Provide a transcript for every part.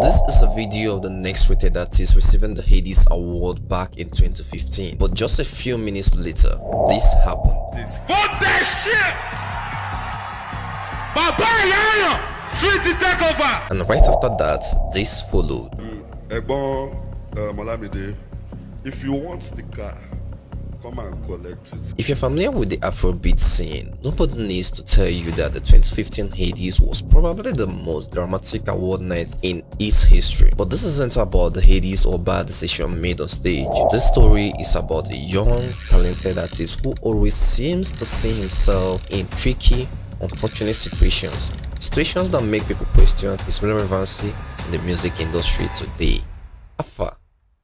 This is a video of the next rated artist receiving the Headies Award back in 2015, but just a few minutes later, this happened. Fuck that shit! Sweet! And right after that, this followed. Ẹ̀gbọ́n um, Olamide, if you want the car, come and collect it. If you're familiar with the Afrobeat scene, nobody needs to tell you that the 2015 Headies was probably the most dramatic award night in its history. But this isn't about the Headies or bad decision made on stage. This story is about a young, talented artist who always seems to see himself in tricky, unfortunate situations. Situations that make people question his relevancy in the music industry today. Afa,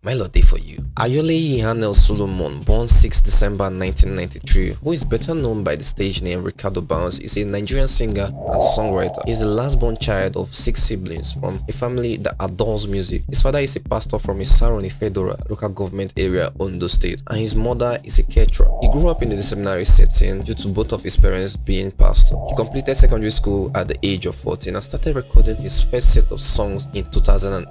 Melody for you. Ayoleyi Hanniel Solomon, born 6 December 1993, who is better known by the stage name Reekado Banks, is a Nigerian singer and songwriter. He is the last born child of six siblings from a family that adores music. His father is a pastor from Isaroni Fedora, local government area, Ondo State, and his mother is a caterer. He grew up in the seminary setting due to both of his parents being pastors. He completed secondary school at the age of 14 and started recording his first set of songs in 2008.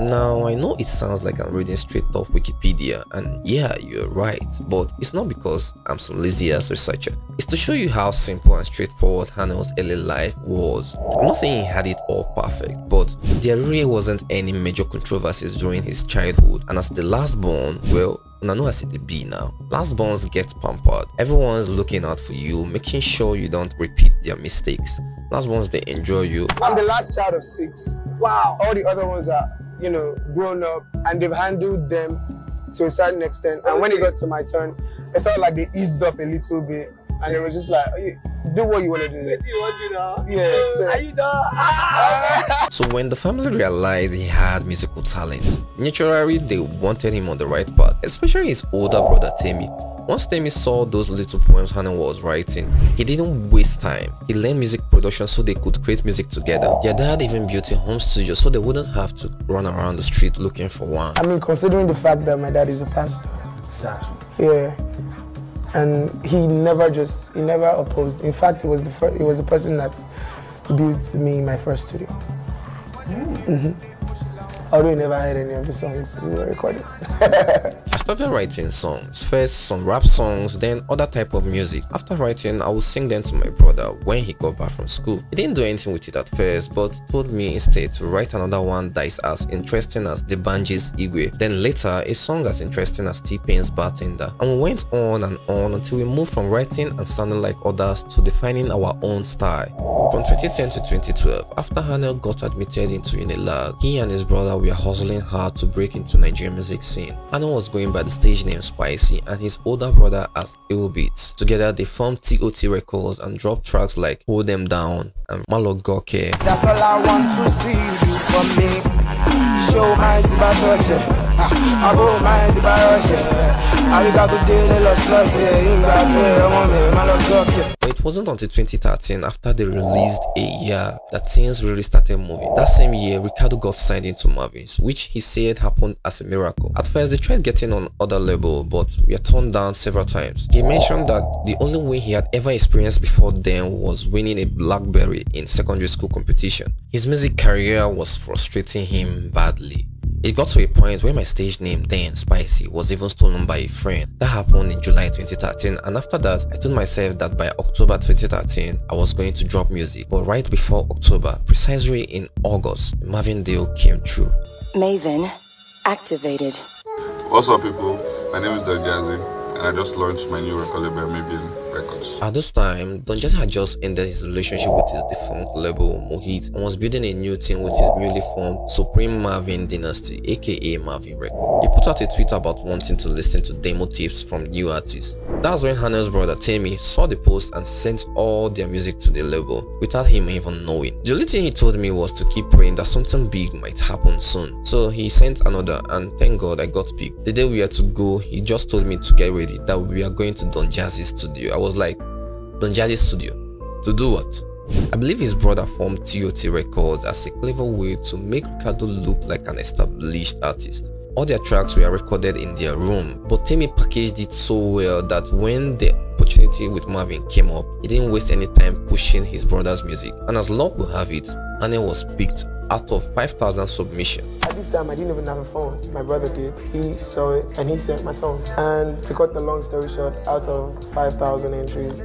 Now, I know it sounds like I'm reading straight off Wikipedia and yeah, you're right, but it's not because I'm some lazy ass researcher. It's to show you how simple and straightforward Hanniel's early life was. I'm not saying he had it all perfect, but there really wasn't any major controversies during his childhood and as the last born, well, I know I see the B now. Last borns get pampered. Everyone's looking out for you, making sure you don't repeat their mistakes. Last ones they enjoy you. I'm the last child of six. Wow. All the other ones are, you know, grown up and they've handled them to a certain extent. And when it got to my turn, it felt like they eased up a little bit. And they were just like, do what you want to do. What you want to know? Yeah, so- Are you done? Ah! So when the family realized he had musical talent, naturally they wanted him on the right path, especially his older brother Temi. Once Temi saw those little poems Hannah was writing, he didn't waste time. He learned music production so they could create music together. Their dad even built a home studio so they wouldn't have to run around the street looking for one. I mean, considering the fact that my dad is a pastor. Exactly. Yeah. And he never just, he never opposed. In fact, he was the first, he was the person that built me my first studio. Mhm. Although he never heard any of the songs we were recording. I started writing songs, first some rap songs, then other type of music. After writing, I would sing them to my brother when he got back from school. He didn't do anything with it at first, but told me instead to write another one that is as interesting as the Banji's Igwe. Then later, a song as interesting as T-Pain's Bartender. And we went on and on until we moved from writing and sounding like others to defining our own style. From 2010 to 2012, after Hanniel got admitted into Unilag, he and his brother were hustling hard to break into Nigerian music scene. Hanniel was going by the stage name Spicy and his older brother as Illbeats. Together they formed TOT Records and dropped tracks like Hold Them Down and Malogoke. That's all I want to see you for me. Show my I go my I got to deal You got wasn't until 2013 after they released a year that things really started moving. That same year, Reekado got signed into Mavin's, which he said happened as a miracle. At first, they tried getting on other label, but were turned down several times. He mentioned that the only win he had ever experienced before then was winning a Blackberry in secondary school competition. His music career was frustrating him badly. It got to a point where my stage name then, Spicy, was even stolen by a friend. That happened in July 2013 and after that, I told myself that by October 2013, I was going to drop music. But right before October, precisely in August, the Mavin deal came true. Mavin activated. What's up, people? My name is Don Jazzy, and I just launched my new record label, Mavin Records. At this time, Don Jazzy had just ended his relationship with his defunct label Mo'Hits and was building a new team with his newly formed Supreme Mavin Dynasty aka Mavin Record. He put out a tweet about wanting to listen to demo tapes from new artists. That's when Hannah's brother Temi saw the post and sent all their music to the label without him even knowing. The only thing he told me was to keep praying that something big might happen soon. So he sent another and thank God I got picked. The day we had to go, he just told me to get ready that we are going to Don Jazzy's studio. I was like, Don Jazzy's studio? To do what? I believe his brother formed TOT Records as a clever way to make Reekado look like an established artist. All their tracks were recorded in their room, but Temi packaged it so well that when the opportunity with Mavin came up, he didn't waste any time pushing his brother's music. And as luck will have it, Anne was picked out of 5,000 submissions. At this time, I didn't even have a phone. My brother did. He saw it and he sent my song. And to cut the long story short, out of 5,000 entries,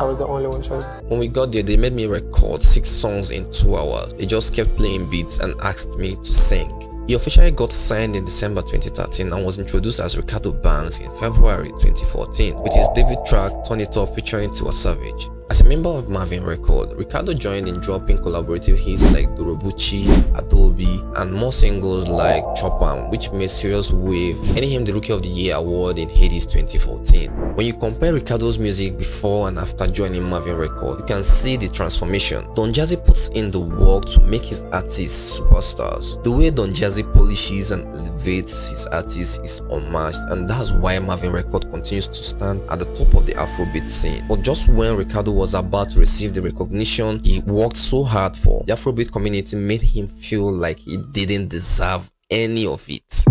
I was the only one chosen. When we got there, they made me record six songs in two hours. They just kept playing beats and asked me to sing. He officially got signed in December 2013 and was introduced as Reekado Banks in February 2014 with his debut track Turn It Up featuring Tiwa Savage. As a member of Mavin Record, Reekado joined in dropping collaborative hits like Dorobucci, Adaobi, and more singles like Chopam, which made serious wave, earning him the Rookie of the Year award in Headies 2014. When you compare Reekado's music before and after joining Mavin Record, you can see the transformation. Don Jazzy puts in the work to make his artists superstars. The way Don Jazzy polishes and elevates his artists is unmatched and that's why Mavin Record continues to stand at the top of the Afrobeat scene. But just when Reekado was about to receive the recognition he worked so hard for, the Afrobeat community made him feel like he didn't deserve any of it.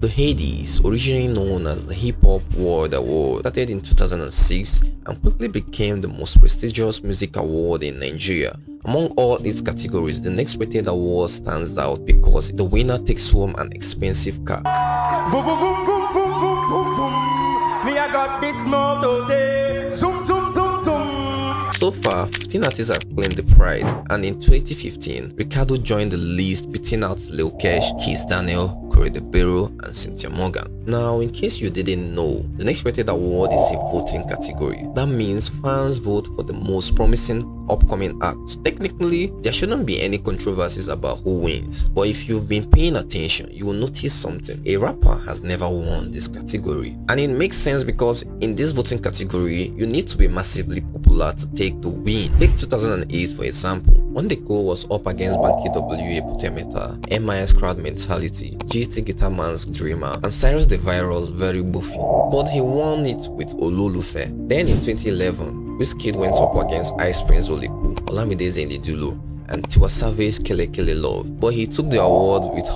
The Headies, originally known as the Hip Hop World Award, started in 2006 and quickly became the most prestigious music award in Nigeria. Among all its categories, the next rated award stands out because the winner takes home an expensive car. So far, 15 artists have claimed the prize, and in 2015, Reekado joined the list beating out Lil Kesh, Kiss Daniel, Korede Bello, and Cynthia Morgan. Now, in case you didn't know, the next rated award is a voting category. That means fans vote for the most promising upcoming acts. Technically, there shouldn't be any controversies about who wins, but if you've been paying attention, you will notice something. A rapper has never won this category. And it makes sense because in this voting category, you need to be massively popular to take the win. Take 2008 for example. Wande Coal was up against Banky W.A. Putemeta, MIS Crowd Mentality, GT Guitar Man's Dreamer, and Cyrus the Virus Very Buffy. But he won it with Ololufe. Then in 2011, Wizkid went up against Ice Prince Oleku, Olamide Zendidulo, and Tiwa Savage Kele Kele Love, but he took the award with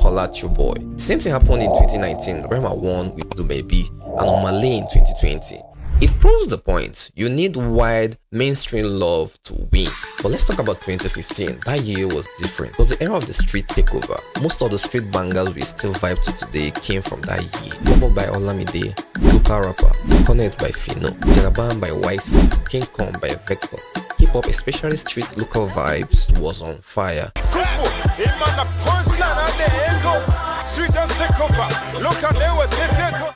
Your Boy. Same thing happened in 2019, Rema won with Dumebi, and Omah Lay in 2020. It proves the point, you need wide mainstream love to win. But let's talk about 2015, that year was different. It was the era of the street takeover. Most of the street bangers we still vibe to today came from that year. Bobo by Olamide, Luka Rapper, Connect by Phyno, Jagaban by YC, King Kong by Vector. Hip hop, especially street local vibes, was on fire.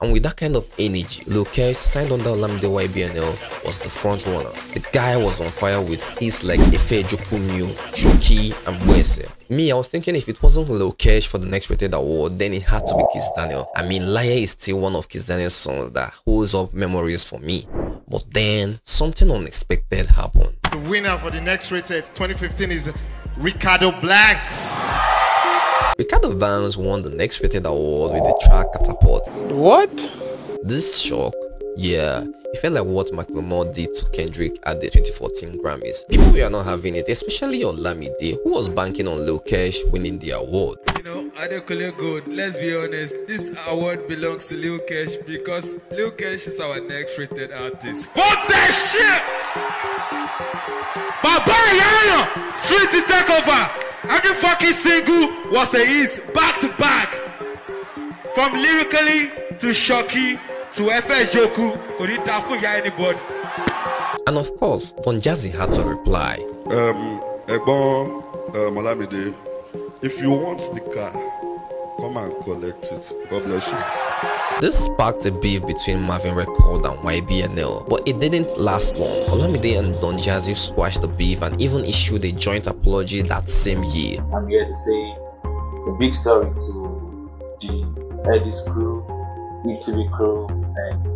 And with that kind of energy, Lil Kesh signed under Olamide YBNL was the front runner. The guy was on fire with hits like Efe Jokumio, Shoki, and Bwese. Me, I was thinking if it wasn't Lil Kesh for the next rated award, then it had to be Kiss Daniel. I mean, Liar is still one of Kiss Daniel's songs that holds up memories for me. But then, something unexpected happened. The winner for the next rated 2015 is Reekado Banks. Reekado Banks won the next rated award with the track Katapot. What? This shock, yeah, it felt like what Macklemore did to Kendrick at the 2014 Grammys. People were not having it, especially Olamide, who was banking on Lil Kesh winning the award. You know, Adekunle Gold, let's be honest, this award belongs to Lil Kesh because Lil Kesh is our next rated artist. Fuck that shit! Baba Yaya! Street takeover! Every fucking single was a hit back to back. From lyrically to Shoki to FS Joku, kò ní ta fún ìyá anybody. And of course, Don Jazzy had to reply. Um, Egbon um, Olamide, if you want the car, come and collect it. God bless you. This sparked a beef between Mavin Record and YBNL, but it didn't last long. Olamide and Don Jazzy squashed the beef and even issued a joint apology that same year. I'm here to say a big sorry to the Headies crew, Big TV crew, and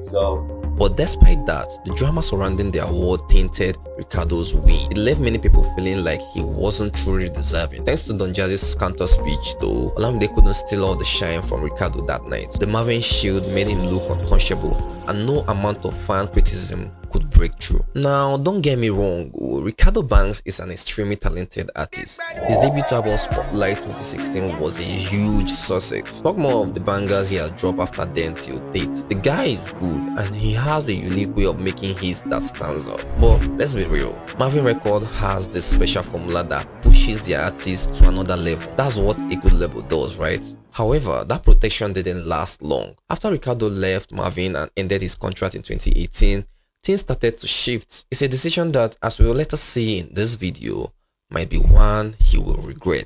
So, But despite that, the drama surrounding the award tainted Reekado's win. It left many people feeling like he wasn't truly deserving. Thanks to Don Jazzy's counter speech though, Olamide couldn't steal all the shine from Reekado that night. The Mavin shield made him look untouchable and no amount of fan criticism could break through. Now, don't get me wrong, oh, Reekado Banks is an extremely talented artist. His debut album Spotlight 2016 was a huge success. Talk more of the bangers he has dropped after then till date. The guy is good and he has a unique way of making hits that stands out. But let's be real, Mavin Record has this special formula that pushes the artist to another level. That's what a good label does, right? However, that protection didn't last long. After Reekado left Mavin and ended his contract in 2018, things started to shift. It's a decision that, as we will later see in this video, might be one he will regret.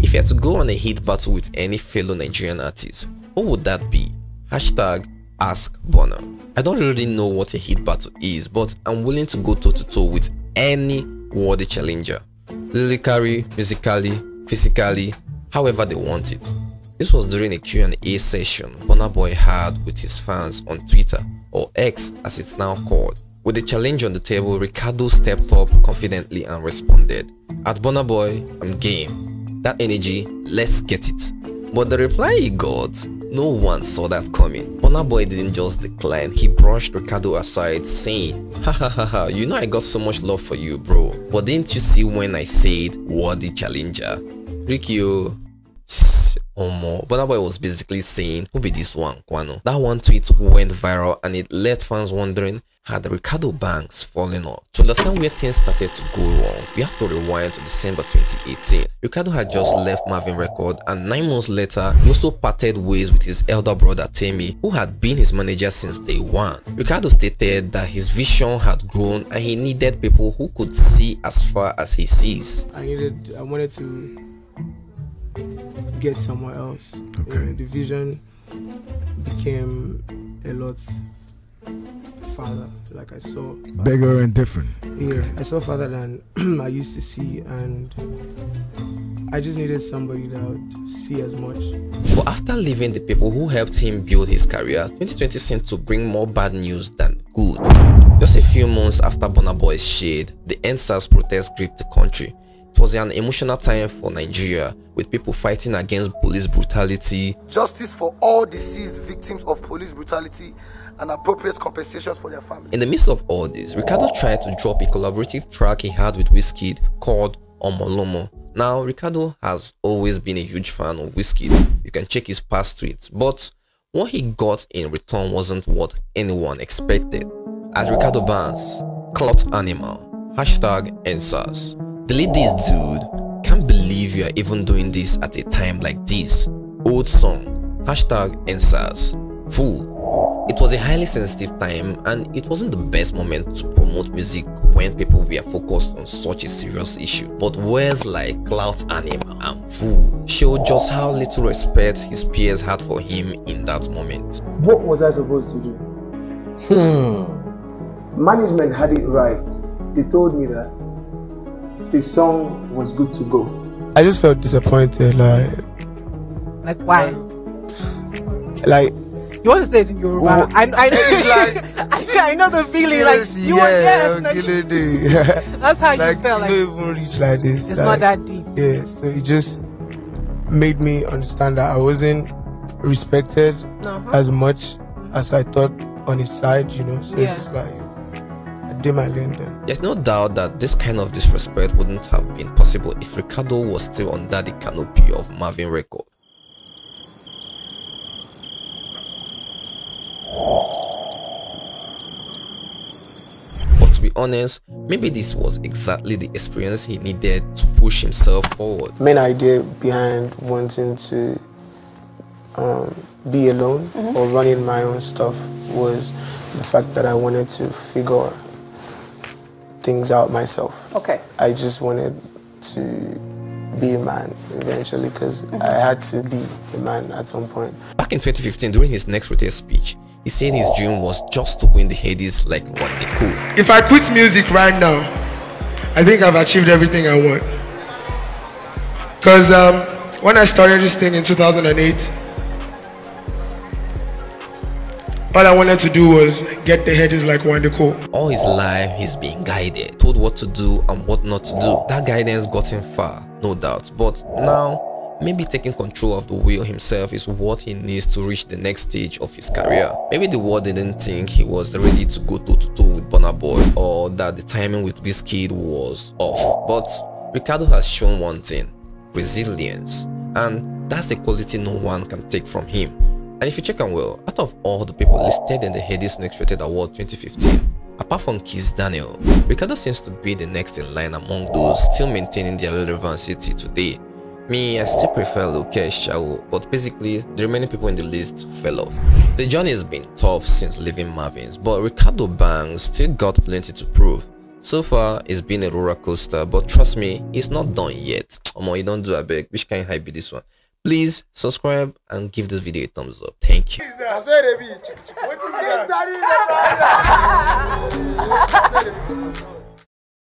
If he had to go on a hit battle with any fellow Nigerian artist, who would that be? Hashtag Ask Burna. I don't really know what a hit battle is, but I'm willing to go toe to toe with any worthy challenger. Lyrically, musically, physically, however they want it. This was during a Q&A session Burna Boy had with his fans on Twitter, or X as it's now called. With the challenge on the table, Reekado stepped up confidently and responded, At Burna Boy, I'm game. That energy, let's get it. But the reply he got, no one saw that coming. Burna Boy didn't just decline, he brushed Reekado aside saying, Ha ha ha ha, you know I got so much love for you bro, but didn't you see when I said worthy challenger? Rikio, oh, Omo. Boy was basically saying, who be this one, Kwano? That one tweet went viral and it left fans wondering, had Reekado Banks fallen off? To understand where things started to go wrong, we have to rewind to December 2018. Reekado had just left Mavin Record and 9 months later, he also parted ways with his elder brother Temi, who had been his manager since day one. Reekado stated that his vision had grown and he needed people who could see as far as he sees. I needed, I wanted to get somewhere else. Okay. the vision became a lot farther. Like I saw bigger and different. Yeah, I saw farther than I used to see, and I just needed somebody that would see as much. But after leaving the people who helped him build his career, 2020 seemed to bring more bad news than good. Just a few months after Burna Boy's shade, the EndSARS protest gripped the country. It was an emotional time for Nigeria, with people fighting against police brutality. Justice for all deceased victims of police brutality and appropriate compensations for their families. In the midst of all this, Reekado tried to drop a collaborative track he had with Wizkid called Omo Olomo. Now, Reekado has always been a huge fan of Wizkid. You can check his past tweets, but what he got in return wasn't what anyone expected. As Reekado Banks, Clout Animal, hashtag EndSARS. Delete this dude, can't believe you are even doing this at a time like this. Old song, hashtag EndSARS. Fool. It was a highly sensitive time and it wasn't the best moment to promote music when people were focused on such a serious issue. But words like Clout Animal and Fool show just how little respect his peers had for him in that moment. What was I supposed to do? Hmm. Management had it right. They told me that the song was good to go. I just felt disappointed, like Like why? like You want to say it in Yoruba? Oh, I, I, it's I, I know the feeling. Yes, like you yeah, want, yes, Gilede. that's how like you felt. Like you don't even reach like this. it's like, not that deep. Yeah, so it just made me understand that I wasn't respected Uh-huh. as much as I thought on his side, you know. So Yeah. it's just like I did my lane then. There's no doubt that this kind of disrespect wouldn't have been possible if Reekado was still under the canopy of Mavin Record. But to be honest, maybe this was exactly the experience he needed to push himself forward. Main idea behind wanting to um, be alone or running my own stuff was the fact that I wanted to figure things out myself. Okay. I just wanted to be a man eventually because I had to be a man at some point. Back in 2015, during his next retail speech, he said his dream was just to win the Headies like one they could. If I quit music right now, I think I've achieved everything I want. Because um, when I started this thing in 2008, all I wanted to do was get the Headies like Wande Coal. All his life, he's been guided, told what to do and what not to do. That guidance got him far, no doubt. But now, maybe taking control of the wheel himself is what he needs to reach the next stage of his career. Maybe the world didn't think he was ready to go toe to toe with Burna Boy or that the timing with Wizkid was off. But Ricardo has shown one thing, resilience. And that's a quality no one can take from him. And if you check on well, out of all the people listed in the Headies Next Rated Award 2015, apart from Kiss Daniel, Reekado seems to be the next in line among those still maintaining their relevancy today. Me, I still prefer Lil Kesh Shao, but basically, the remaining people in the list fell off. The journey has been tough since leaving Mavin's, but Reekado Bang still got plenty to prove. So far, it's been a roller coaster, but trust me, it's not done yet. Omo, you don't do a beg. Which kind hype be this one? Please subscribe and give this video a thumbs up. Thank you.